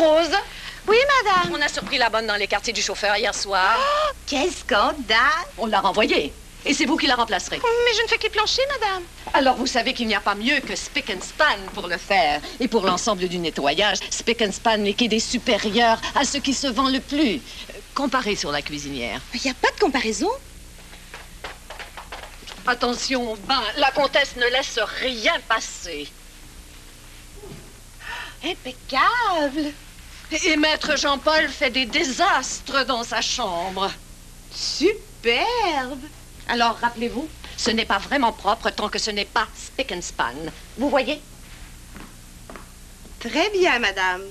Rose, Oui, madame. on a surpris la bonne dans les quartiers du chauffeur hier soir. Quel scandale. On l'a renvoyée. Et c'est vous qui la remplacerez. Mais je ne fais qu'éplancher, madame. Alors vous savez qu'il n'y a pas mieux que Spick and Span pour le faire. Et pour l'ensemble du nettoyage, Spick and Span liquide est supérieur à ce qui se vend le plus. Comparé sur la cuisinière. Il n'y a pas de comparaison. Attention au bain, la comtesse ne laisse rien passer. Impeccable. Et maître Jean-Paul fait des désastres dans sa chambre. Superbe. Alors rappelez-vous, ce n'est pas vraiment propre tant que ce n'est pas Spick and Span. Vous voyez? Très bien, madame.